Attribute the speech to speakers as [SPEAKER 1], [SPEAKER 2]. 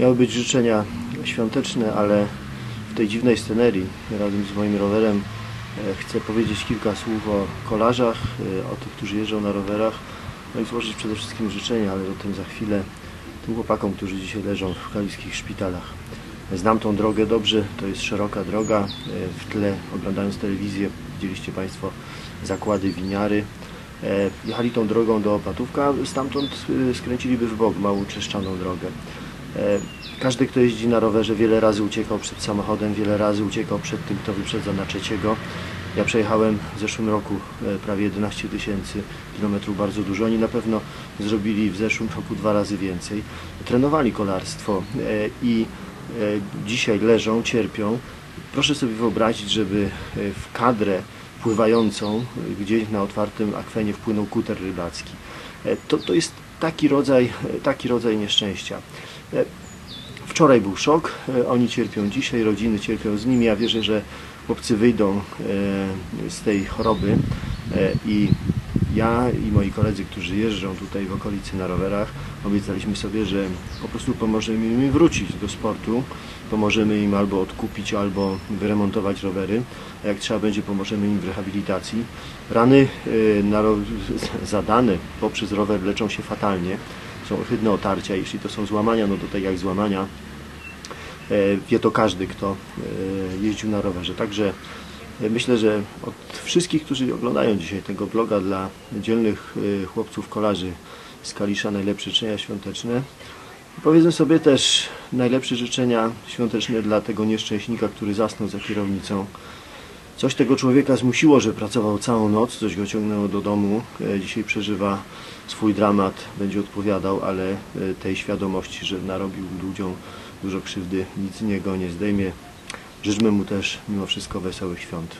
[SPEAKER 1] Miały być życzenia świąteczne, ale w tej dziwnej scenerii razem z moim rowerem e, chcę powiedzieć kilka słów o kolarzach, e, o tych, którzy jeżdżą na rowerach, no i złożyć przede wszystkim życzenia, ale o tym za chwilę tym chłopakom, którzy dzisiaj leżą w kaliskich szpitalach. Znam tą drogę dobrze, to jest szeroka droga. E, W tle, oglądając telewizję, widzieliście Państwo zakłady winiary. Jechali tą drogą do Opatówka, stamtąd skręciliby w bok małą czeszczaną drogę. E, Każdy, kto jeździ na rowerze, wiele razy uciekał przed samochodem, wiele razy uciekał przed tym, kto wyprzedza na trzeciego. Ja przejechałem w zeszłym roku e, prawie 11 tysięcy kilometrów, bardzo dużo. Oni na pewno zrobili w zeszłym roku dwa razy więcej. Trenowali kolarstwo e, i dzisiaj leżą, cierpią. Proszę sobie wyobrazić, żeby w kadrę pływającą gdzieś na otwartym akwenie wpłynął kuter rybacki. To, to jest taki rodzaj, taki rodzaj nieszczęścia. E, Wczoraj był szok, e, oni cierpią dzisiaj, rodziny cierpią z nimi. Ja wierzę, że chłopcy wyjdą e, z tej choroby i ja i moi koledzy, którzy jeżdżą tutaj w okolicy na rowerach, obiecaliśmy sobie, że po prostu pomożemy im wrócić do sportu. Pomożemy im albo odkupić, albo wyremontować rowery. A jak trzeba będzie, pomożemy im w rehabilitacji. Rany ro- zadane poprzez rower leczą się fatalnie są ohydne otarcia, jeśli to są złamania, no to tak jak złamania e, wie to każdy, kto e, jeździł na rowerze. Także myślę, że od wszystkich, którzy oglądają dzisiaj tego bloga dla dzielnych e, chłopców kolarzy z Kalisza najlepsze życzenia świąteczne. Powiedzmy sobie też najlepsze życzenia świąteczne dla tego nieszczęśnika, który zasnął za kierownicą. Coś tego człowieka zmusiło, że pracował całą noc, coś go ciągnęło do domu. E, Dzisiaj przeżywa swój dramat, będzie odpowiadał, ale e, tej świadomości, że narobił ludziom dużo krzywdy, nic z niego nie zdejmie. Życzmy mu też mimo wszystko wesołych świąt.